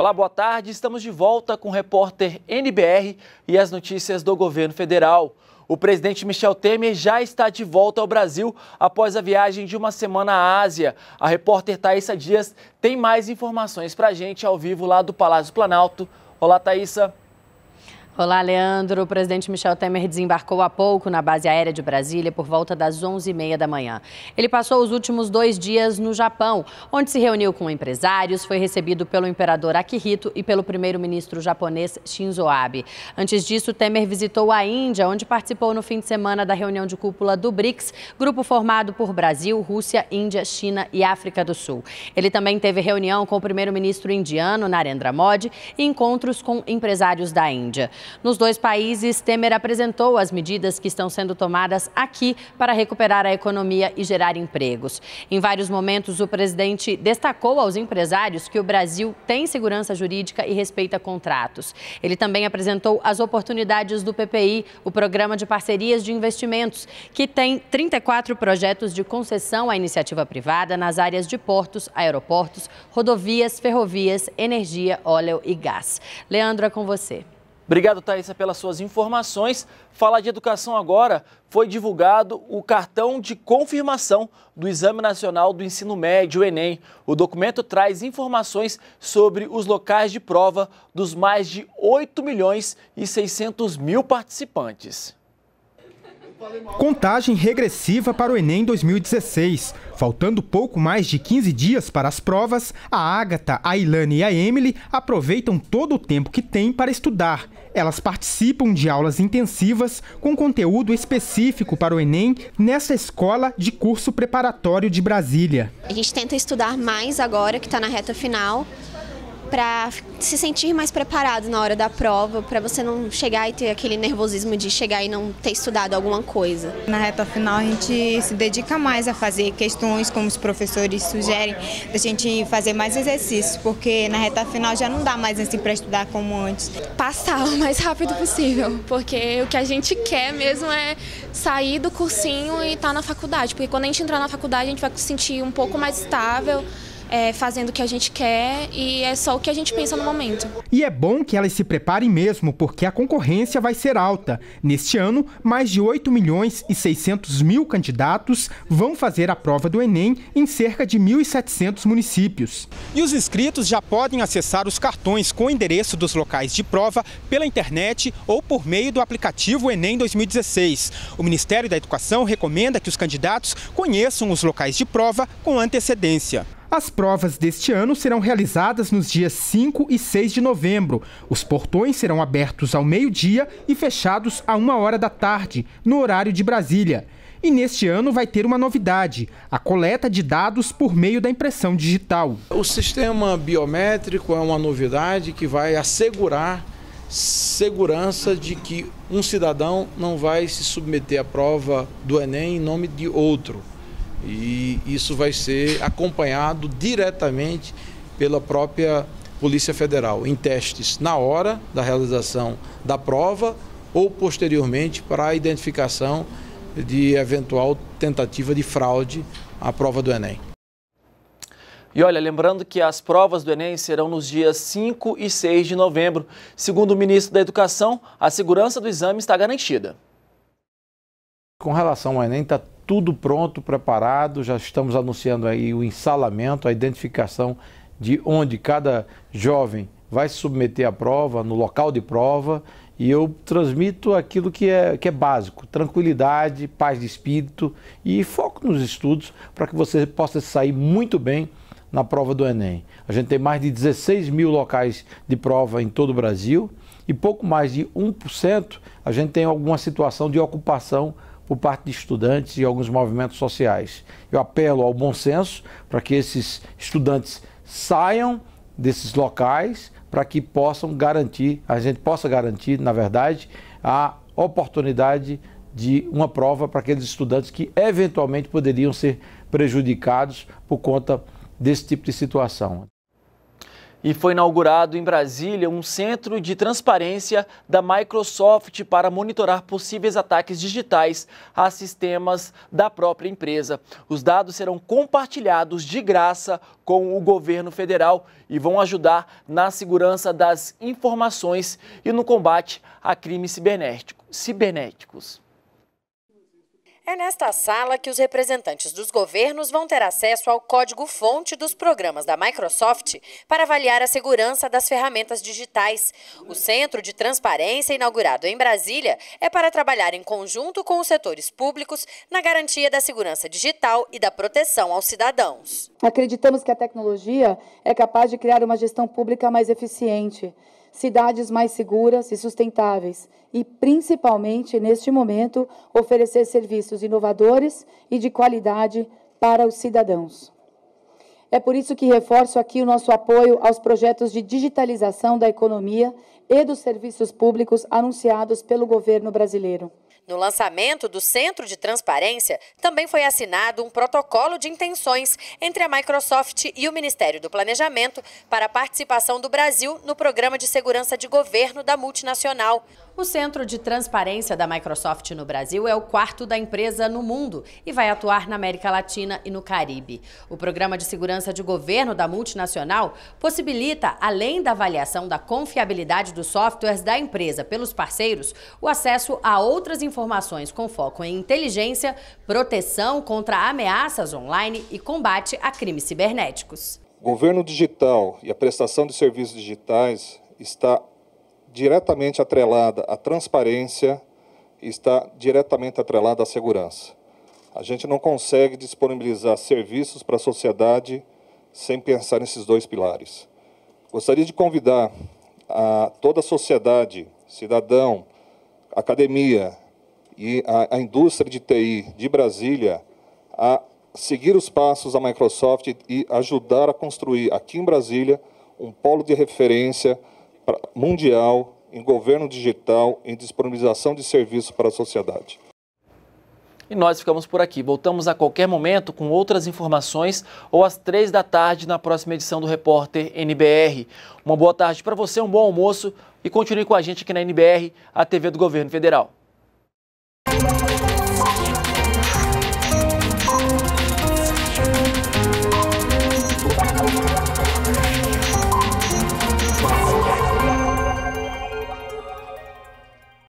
Olá, boa tarde. Estamos de volta com o repórter NBR e as notícias do governo federal. O presidente Michel Temer já está de volta ao Brasil após a viagem de uma semana à Ásia. A repórter Thaisa Dias tem mais informações para a gente ao vivo lá do Palácio Planalto. Olá, Thaisa. Olá, Leandro. O presidente Michel Temer desembarcou há pouco na base aérea de Brasília por volta das 11h30 da manhã. Ele passou os últimos dois dias no Japão, onde se reuniu com empresários, foi recebido pelo imperador Akihito e pelo primeiro-ministro japonês Shinzo Abe. Antes disso, Temer visitou a Índia, onde participou no fim de semana da reunião de cúpula do BRICS, grupo formado por Brasil, Rússia, Índia, China e África do Sul. Ele também teve reunião com o primeiro-ministro indiano, Narendra Modi, e encontros com empresários da Índia. Nos dois países, Temer apresentou as medidas que estão sendo tomadas aqui para recuperar a economia e gerar empregos. Em vários momentos, o presidente destacou aos empresários que o Brasil tem segurança jurídica e respeita contratos. Ele também apresentou as oportunidades do PPI, o Programa de Parcerias de Investimentos, que tem 34 projetos de concessão à iniciativa privada nas áreas de portos, aeroportos, rodovias, ferrovias, energia, óleo e gás. Leandro, é com você. Obrigado, Thaisa, pelas suas informações. Falar de educação agora, foi divulgado o cartão de confirmação do Exame Nacional do Ensino Médio, o Enem. O documento traz informações sobre os locais de prova dos mais de 8 milhões e 600 mil participantes. Contagem regressiva para o Enem 2016. Faltando pouco mais de 15 dias para as provas, a Agatha, a Ilane e a Emily aproveitam todo o tempo que têm para estudar. Elas participam de aulas intensivas com conteúdo específico para o Enem nessa escola de curso preparatório de Brasília. A gente tenta estudar mais agora que está na reta final para se sentir mais preparado na hora da prova, para você não chegar e ter aquele nervosismo de chegar e não ter estudado alguma coisa. Na reta final a gente se dedica mais a fazer questões como os professores sugerem, da gente fazer mais exercícios, porque na reta final já não dá mais assim para estudar como antes. Passar o mais rápido possível, porque o que a gente quer mesmo é sair do cursinho e estar tá na faculdade, porque quando a gente entrar na faculdade a gente vai se sentir um pouco mais estável, é, fazendo o que a gente quer e é só o que a gente pensa no momento. E é bom que elas se preparem mesmo, porque a concorrência vai ser alta. Neste ano, mais de 8 milhões e 600 mil candidatos vão fazer a prova do Enem em cerca de 1.700 municípios. E os inscritos já podem acessar os cartões com o endereço dos locais de prova pela internet ou por meio do aplicativo Enem 2016. O Ministério da Educação recomenda que os candidatos conheçam os locais de prova com antecedência. As provas deste ano serão realizadas nos dias 5 e 6 de novembro. Os portões serão abertos ao meio-dia e fechados a uma hora da tarde, no horário de Brasília. E neste ano vai ter uma novidade: a coleta de dados por meio da impressão digital. O sistema biométrico é uma novidade que vai assegurar segurança de que um cidadão não vai se submeter à prova do Enem em nome de outro e isso vai ser acompanhado diretamente pela própria Polícia Federal em testes na hora da realização da prova ou posteriormente para a identificação de eventual tentativa de fraude à prova do Enem. E olha, lembrando que as provas do Enem serão nos dias 5 e 6 de novembro. Segundo o ministro da Educação, a segurança do exame está garantida. Com relação ao Enem, está tudo pronto, preparado, já estamos anunciando aí o ensalamento, a identificação de onde cada jovem vai se submeter à prova, no local de prova, e eu transmito aquilo que é, que é básico: tranquilidade, paz de espírito e foco nos estudos para que você possa sair muito bem na prova do Enem. A gente tem mais de 16 mil locais de prova em todo o Brasil e pouco mais de 1% a gente tem alguma situação de ocupação por parte de estudantes e alguns movimentos sociais. Eu apelo ao bom senso para que esses estudantes saiam desses locais para que possam garantir, a gente possa garantir, na verdade, a oportunidade de uma prova para aqueles estudantes que eventualmente poderiam ser prejudicados por conta desse tipo de situação. E foi inaugurado em Brasília um centro de transparência da Microsoft para monitorar possíveis ataques digitais a sistemas da própria empresa. Os dados serão compartilhados de graça com o governo federal e vão ajudar na segurança das informações e no combate a crimes cibernéticos. É nesta sala que os representantes dos governos vão ter acesso ao código-fonte dos programas da Microsoft para avaliar a segurança das ferramentas digitais. O Centro de Transparência, inaugurado em Brasília, é para trabalhar em conjunto com os setores públicos na garantia da segurança digital e da proteção aos cidadãos. Acreditamos que a tecnologia é capaz de criar uma gestão pública mais eficiente cidades mais seguras e sustentáveis e, principalmente neste momento, oferecer serviços inovadores e de qualidade para os cidadãos. É por isso que reforço aqui o nosso apoio aos projetos de digitalização da economia e dos serviços públicos anunciados pelo governo brasileiro. No lançamento do Centro de Transparência, também foi assinado um protocolo de intenções entre a Microsoft e o Ministério do Planejamento para a participação do Brasil no Programa de Segurança de Governo da multinacional. O Centro de Transparência da Microsoft no Brasil é o quarto da empresa no mundo e vai atuar na América Latina e no Caribe. O Programa de Segurança de Governo da multinacional possibilita, além da avaliação da confiabilidade dos softwares da empresa pelos parceiros, o acesso a outras informações com foco em inteligência, proteção contra ameaças online e combate a crimes cibernéticos. O governo digital e a prestação de serviços digitais está diretamente atrelada à transparência e está diretamente atrelada à segurança. A gente não consegue disponibilizar serviços para a sociedade sem pensar nesses dois pilares. Gostaria de convidar a toda a sociedade, cidadão, academia e a, a indústria de TI de Brasília a seguir os passos da Microsoft e ajudar a construir aqui em Brasília um polo de referência mundial em governo digital, em disponibilização de serviços para a sociedade. E nós ficamos por aqui. Voltamos a qualquer momento com outras informações ou às três da tarde na próxima edição do Repórter NBR. Uma boa tarde para você, um bom almoço e continue com a gente aqui na NBR, a TV do Governo Federal. Thank you.